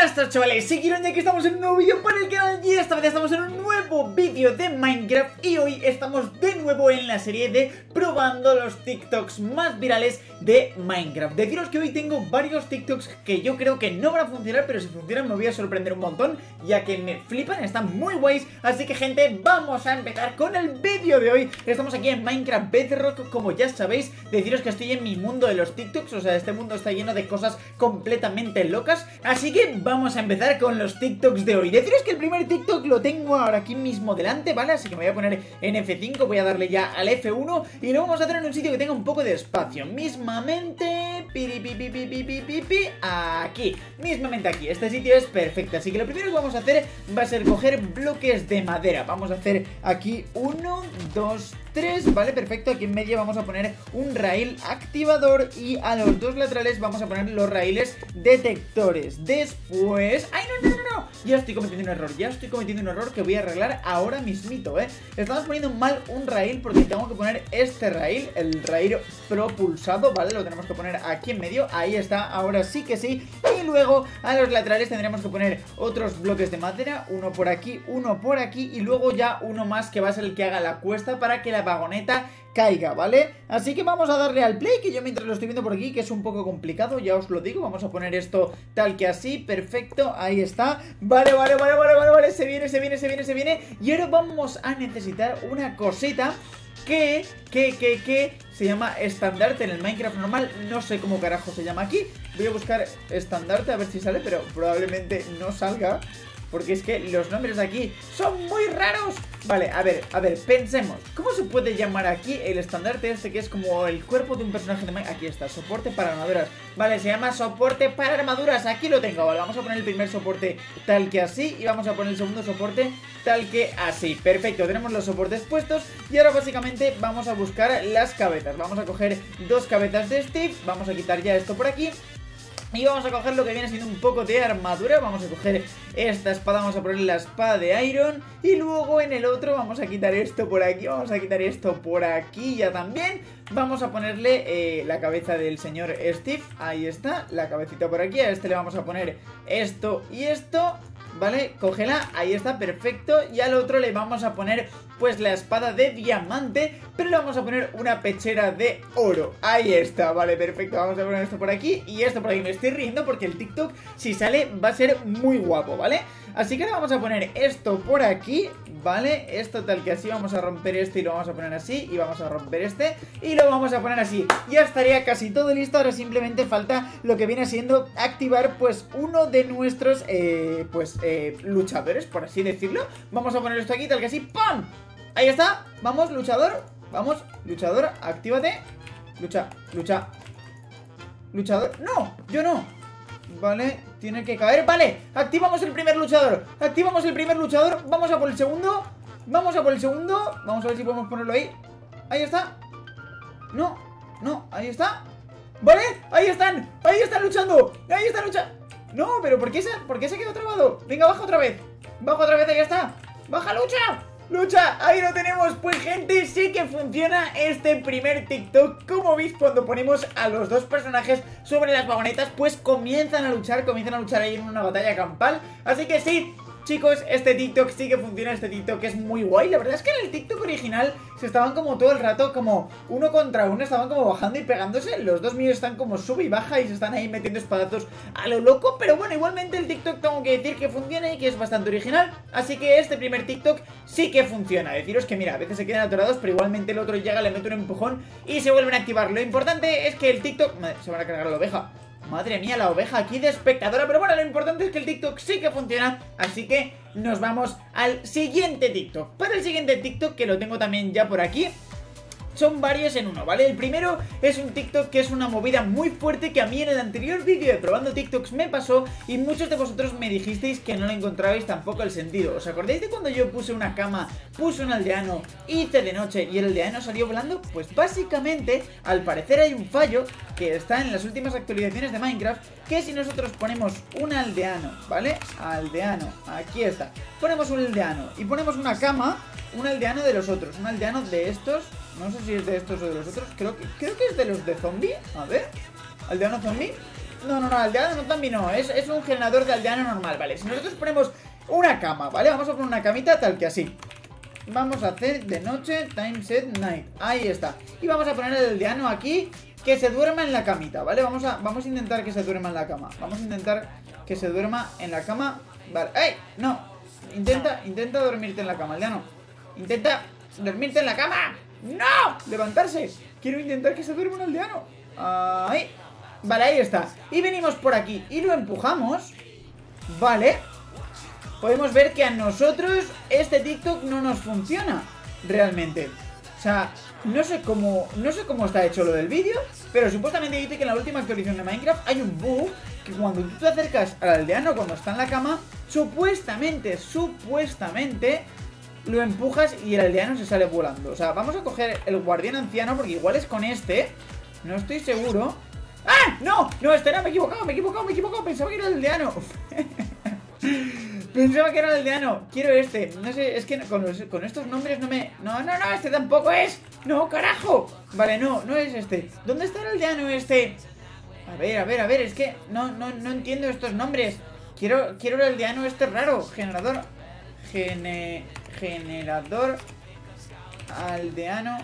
Buenas chavales, soy Kiron y aquí estamos en un nuevo vídeo para el canal y esta vez estamos en un nuevo vídeo de Minecraft. Y hoy estamos de nuevo en la serie de probando los TikToks más virales de Minecraft. Deciros que hoy tengo varios TikToks que yo creo que no van a funcionar pero si funcionan me voy a sorprender un montón ya que me flipan, están muy guays. Así que gente, vamos a empezar con el vídeo de hoy. Estamos aquí en Minecraft Bedrock, como ya sabéis. Deciros que estoy en mi mundo de los TikToks, o sea este mundo está lleno de cosas completamente locas. Así que vamos a empezar con los TikToks de hoy. Deciros que el primer TikTok lo tengo ahora aquí mismo delante, ¿vale? Así que me voy a poner en F5, voy a darle ya al F1 Y lo vamos a hacer en un sitio que tenga un poco de espacio. Mismamente... Aquí, mismamente aquí. Este sitio es perfecto, así que lo primero que vamos a hacer va a ser coger bloques de madera. Vamos a hacer aquí uno, dos, tres, vale, perfecto. Aquí en medio vamos a poner un rail activador Y a los dos laterales vamos a poner los raíles detectores. Después... ¡Ay, no, no, no, no! Ya estoy cometiendo un error, ya estoy cometiendo un error que voy a arreglar ahora mismito, ¿eh? Estamos poniendo mal un rail porque tengo que poner este rail, el rail propulsado, ¿vale? Lo tenemos que poner aquí en medio, ahí está, ahora sí que sí Y luego a los laterales tendremos que poner otros bloques de madera, uno por aquí, uno por aquí Y luego ya uno más que va a ser el que haga la cuesta para que la vagoneta caiga, ¿vale? Así que vamos a darle al play, que yo mientras lo estoy viendo por aquí, que es un poco complicado, ya os lo digo, vamos a poner esto tal que así, perfecto, ahí está, vale, vale, vale, vale, vale, vale, se viene, se viene, se viene, se viene, y ahora vamos a necesitar una cosita que, que, que, que se llama estandarte en el Minecraft normal, no sé cómo carajo se llama aquí, voy a buscar estandarte a ver si sale, pero probablemente no salga, porque es que los nombres aquí son muy raros. Vale, a ver, a ver, pensemos. ¿Cómo se puede llamar aquí el estandarte este que es como el cuerpo de un personaje de Minecraft? Aquí está, soporte para armaduras. Vale, se llama soporte para armaduras. Aquí lo tengo, vale, vamos a poner el primer soporte tal que así Y vamos a poner el segundo soporte tal que así. Perfecto, tenemos los soportes puestos Y ahora básicamente vamos a buscar las cabezas Vamos a coger dos cabezas de Steve. Vamos a quitar ya esto por aquí y vamos a coger lo que viene siendo un poco de armadura. Vamos a coger esta espada, vamos a poner la espada de Iron. Y luego en el otro vamos a quitar esto por aquí Vamos a quitar esto por aquí ya también. Vamos a ponerle eh, la cabeza del señor Steve. Ahí está, la cabecita por aquí. A este le vamos a poner esto y esto ¿vale? Cógela, ahí está, perfecto Y al otro le vamos a poner pues la espada de diamante Pero le vamos a poner una pechera de oro Ahí está, vale, perfecto Vamos a poner esto por aquí y esto por aquí Me estoy riendo porque el TikTok, si sale, va a ser muy guapo, ¿vale? Así que ahora vamos a poner esto por aquí, ¿vale? Esto tal que así, vamos a romper este y lo vamos a poner así Y vamos a romper este y lo vamos a poner así. Ya estaría casi todo listo, ahora simplemente falta lo que viene siendo activar pues uno de nuestros, eh, pues, eh, luchadores, por así decirlo. Vamos a poner esto aquí tal que así, ¡pum! Ahí está, vamos, luchador Vamos, luchador, actívate. Lucha, lucha. Luchador, no, yo no. Vale, tiene que caer, vale. Activamos el primer luchador, activamos el primer luchador. Vamos a por el segundo. Vamos a por el segundo, vamos a ver si podemos ponerlo ahí. Ahí está. No, no, ahí está. Vale, ahí están, ahí están luchando. Ahí están luchando No, pero ¿por qué, se, ¿por qué se quedó trabado? Venga, baja otra vez. Baja otra vez, ahí está. Baja, lucha ¡Lucha! Ahí lo tenemos, pues gente, sí que funciona este primer TikTok Como veis, cuando ponemos a los dos personajes sobre las vagonetas Pues comienzan a luchar, comienzan a luchar ahí en una batalla campal Así que sí, Chicos, este TikTok sí que funciona, este TikTok es muy guay. La verdad es que en el TikTok original se estaban como todo el rato como uno contra uno Estaban como bajando y pegándose. Los dos míos están como sube y baja y se están ahí metiendo espadazos a lo loco. Pero bueno, igualmente el TikTok tengo que decir que funciona y que es bastante original. Así que este primer TikTok sí que funciona. Deciros que mira, a veces se quedan atorados pero igualmente el otro llega, le mete un empujón y se vuelven a activar. Lo importante es que el TikTok... Se van a cargar la oveja Madre mía, la oveja aquí de espectadora. Pero bueno, lo importante es que el TikTok sí que funciona. Así que nos vamos al siguiente TikTok. Para el siguiente TikTok, que lo tengo también ya por aquí son varios en uno, ¿vale? El primero es un TikTok que es una movida muy fuerte que a mí en el anterior vídeo de probando TikToks me pasó y muchos de vosotros me dijisteis que no le encontrabais tampoco el sentido. ¿Os acordáis de cuando yo puse una cama, puse un aldeano, hice de noche y el aldeano salió volando? Pues básicamente, al parecer hay un fallo que está en las últimas actualizaciones de Minecraft que si nosotros ponemos un aldeano, ¿vale? Aldeano, aquí está. Ponemos un aldeano y ponemos una cama, un aldeano de los otros, un aldeano de estos no sé si es de estos o de los otros. Creo que, creo que es de los de zombie. A ver. Aldeano zombie. No, no, no, aldeano no también no. Es, es un generador de aldeano normal, ¿vale? Si nosotros ponemos una cama, ¿vale? Vamos a poner una camita tal que así. Vamos a hacer de noche, time set night. Ahí está. Y vamos a poner el aldeano aquí que se duerma en la camita, ¿vale? Vamos a, vamos a intentar que se duerma en la cama. Vamos a intentar que se duerma en la cama. Vale. ¡Ey! No. Intenta, intenta dormirte en la cama, aldeano. Intenta dormirte en la cama. ¡No! Levantarse. Quiero intentar que se duerma un aldeano. Ahí. Vale, ahí está. Y venimos por aquí y lo empujamos. Vale. Podemos ver que a nosotros este TikTok no nos funciona realmente. O sea, no sé cómo, no sé cómo está hecho lo del vídeo, pero supuestamente dice que en la última actualización de Minecraft hay un bug que cuando tú te acercas al aldeano cuando está en la cama, supuestamente, supuestamente lo empujas y el aldeano se sale volando. O sea, vamos a coger el guardián anciano porque igual es con este. No estoy seguro. ¡Ah! ¡No! No, este no, me he equivocado, me he equivocado, me he equivocado. Pensaba que era el aldeano. Pensaba que era el aldeano. Quiero este. No sé, es que con, con, estos nombres no me... No, no, no, este tampoco es. No, carajo. Vale, no, no es este. ¿Dónde está el aldeano este? A ver, a ver, a ver, es que no, no, no entiendo estos nombres. Quiero, quiero el aldeano este raro. Generador. Gene, generador. Aldeano.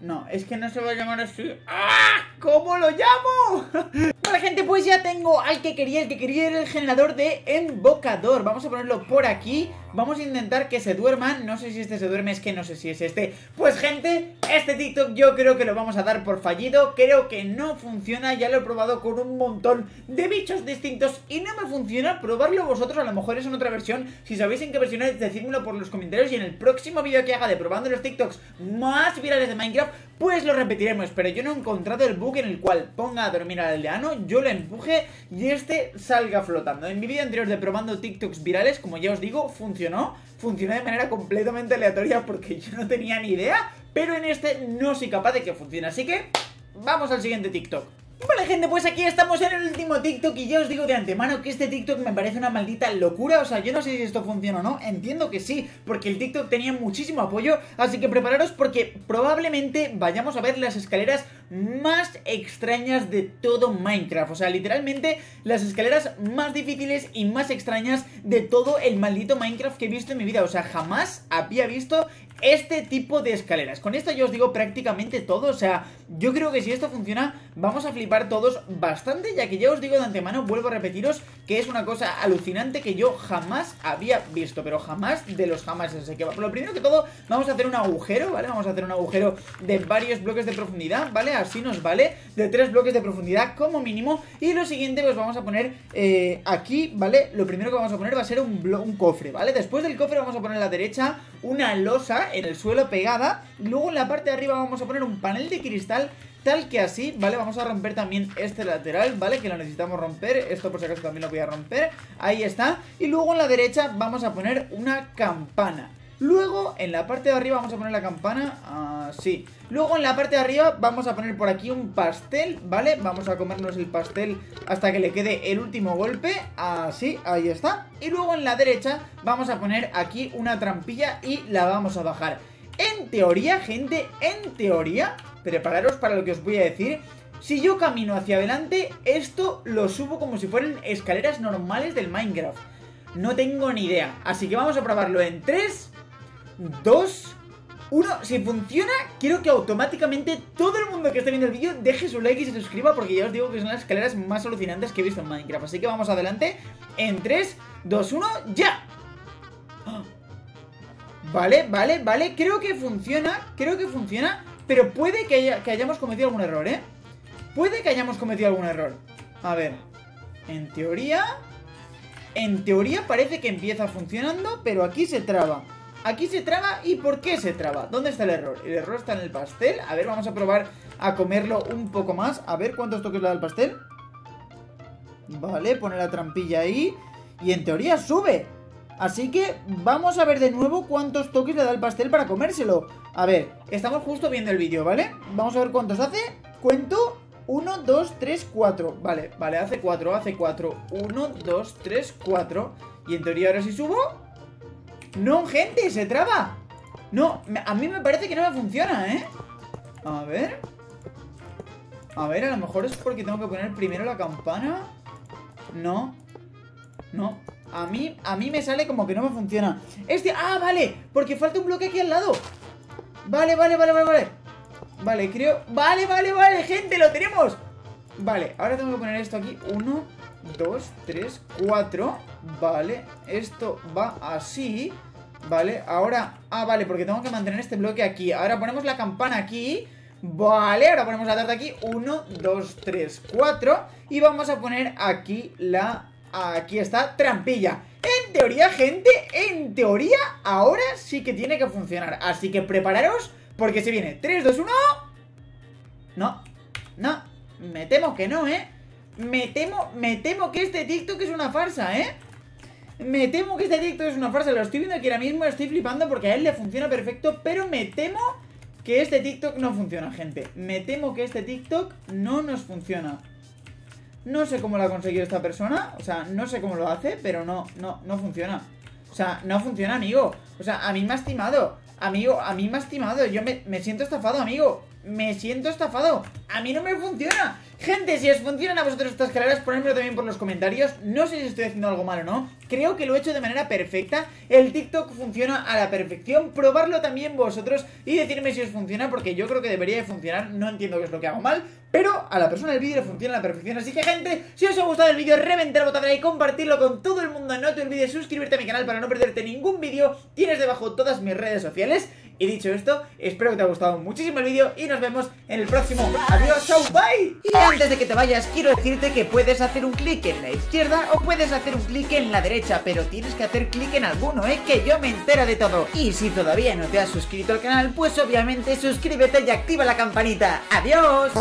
No, es que no se va a llamar así. ¡Ah! ¿Cómo lo llamo? vale, gente, pues ya tengo al que quería. El que quería era el generador de embocador. Vamos a ponerlo por aquí. Vamos a intentar que se duerman. No sé si este se duerme, es que no sé si es este. Pues, gente, este TikTok yo creo que lo vamos a dar por fallido. Creo que no funciona. Ya lo he probado con un montón de bichos distintos y no me funciona. Probarlo vosotros, a lo mejor es en otra versión. Si sabéis en qué versión es, decídmelo por los comentarios. Y en el próximo vídeo que haga de probando los TikToks más virales de Minecraft, pues lo repetiremos. Pero yo no he encontrado el bug en el cual ponga a dormir al aldeano, yo lo empuje y este salga flotando. En mi vídeo anterior de probando TikToks virales, como ya os digo, funcionó. Funcionó de manera completamente aleatoria porque yo no tenía ni idea. Pero en este no soy capaz de que funcione. Así que vamos al siguiente TikTok. Vale gente, pues aquí estamos en el último TikTok y ya os digo de antemano que este TikTok me parece una maldita locura, o sea, yo no sé si esto funciona o no, entiendo que sí, porque el TikTok tenía muchísimo apoyo, así que prepararos porque probablemente vayamos a ver las escaleras más extrañas de todo Minecraft, o sea, literalmente las escaleras más difíciles y más extrañas de todo el maldito Minecraft que he visto en mi vida, o sea, jamás había visto este tipo de escaleras. Con esto yo os digo prácticamente todo, o sea, yo creo que si esto funciona vamos a flipar todos bastante, ya que ya os digo de antemano, vuelvo a repetiros que es una cosa alucinante que yo jamás había visto, pero jamás de los jamás. Así que lo primero que todo, vamos a hacer un agujero, ¿vale? Vamos a hacer un agujero de varios bloques de profundidad, ¿vale? Así nos vale, de tres bloques de profundidad como mínimo. Y lo siguiente, pues vamos a poner eh, aquí, ¿vale? Lo primero que vamos a poner va a ser un, un cofre, ¿vale? Después del cofre vamos a poner a la derecha una losa en el suelo pegada. Luego en la parte de arriba vamos a poner un panel de cristal tal que así, ¿vale? Vamos a romper también este lateral, ¿vale? Que lo necesitamos romper, esto por si acaso también lo voy a romper. Ahí está, y luego en la derecha vamos a poner una campana. Luego en la parte de arriba vamos a poner la campana, así Luego en la parte de arriba vamos a poner por aquí un pastel, ¿vale? Vamos a comernos el pastel hasta que le quede el último golpe. Así, ahí está. Y luego en la derecha vamos a poner aquí una trampilla y la vamos a bajar En teoría, gente, en teoría prepararos para lo que os voy a decir. Si yo camino hacia adelante, esto lo subo como si fueran escaleras normales del Minecraft. No tengo ni idea. Así que vamos a probarlo en 3, 2, 1. Si funciona, quiero que automáticamente todo el mundo que esté viendo el vídeo deje su like y se suscriba porque ya os digo que son las escaleras más alucinantes que he visto en Minecraft. Así que vamos adelante en 3, 2, 1, ¡ya! Vale, vale, vale. Creo que funciona. Creo que funciona. Pero puede que, hayamos cometido algún error, ¿eh? Puede que hayamos cometido algún error. A ver. En teoría... En teoría parece que empieza funcionando, pero aquí se traba. Aquí se traba, ¿y por qué se traba? ¿Dónde está el error? El error está en el pastel. A ver, vamos a probar a comerlo un poco más. A ver cuántos toques le da el pastel. Vale, pone la trampilla ahí. Y en teoría sube. Así que vamos a ver de nuevo cuántos toques le da el pastel para comérselo. A ver, estamos justo viendo el vídeo, ¿vale? Vamos a ver cuántos hace. Cuento. 1, 2, 3, 4. Vale, vale, hace 4, hace 4. 1, 2, 3, 4. Y en teoría ahora sí subo. No, gente, se traba. No, a mí me parece que no me funciona, ¿eh? A ver. A ver, a lo mejor es porque tengo que poner primero la campana. No. No. A mí, a mí me sale como que no me funciona. Este, ah, vale, porque falta un bloque aquí al lado. Vale, vale, vale, vale, vale. Vale, creo... Vale, vale, vale, gente, lo tenemos. Vale, ahora tengo que poner esto aquí. Uno, dos, tres, cuatro. Vale, esto va así. Vale, ahora... Ah, vale, porque tengo que mantener este bloque aquí. Ahora ponemos la campana aquí. Vale, ahora ponemos la tarta aquí. Uno, dos, tres, cuatro. Y vamos a poner aquí la... Aquí está, trampilla. En teoría, gente, en teoría, ahora sí que tiene que funcionar. Así que prepararos, porque se viene 3, 2, 1... No, no, me temo que no, ¿eh? Me temo, me temo que este TikTok es una farsa, ¿eh? Me temo que este TikTok es una farsa. Lo estoy viendo aquí ahora mismo, estoy flipando porque a él le funciona perfecto, pero me temo que este TikTok no funciona, gente. Me temo que este TikTok no nos funciona. No sé cómo lo ha conseguido esta persona, o sea, no sé cómo lo hace, pero no, no, no funciona. O sea, no funciona, amigo. O sea, a mí me ha estimado. Amigo, a mí me ha estimado. Yo me, me siento estafado, amigo. Me siento estafado. A mí no me funciona. Gente, si os funcionan a vosotros estas carreras, ponedmelo también por los comentarios. No sé si estoy haciendo algo mal o no. Creo que lo he hecho de manera perfecta. El TikTok funciona a la perfección. Probarlo también vosotros y decirme si os funciona, porque yo creo que debería de funcionar. No entiendo qué es lo que hago mal, pero a la persona del vídeo le funciona a la perfección. Así que, gente, si os ha gustado el vídeo, reventar el botón de like, compartirlo con todo el mundo. No te olvides suscribirte a mi canal para no perderte ningún vídeo. Tienes debajo todas mis redes sociales. Y dicho esto, espero que te haya gustado muchísimo el vídeo y nos vemos en el próximo. Adiós, chau, bye. Y antes de que te vayas, quiero decirte que puedes hacer un clic en la izquierda o puedes hacer un clic en la derecha, pero tienes que hacer clic en alguno, ¿eh? Que yo me entero de todo. Y si todavía no te has suscrito al canal, pues obviamente suscríbete y activa la campanita. ¡Adiós!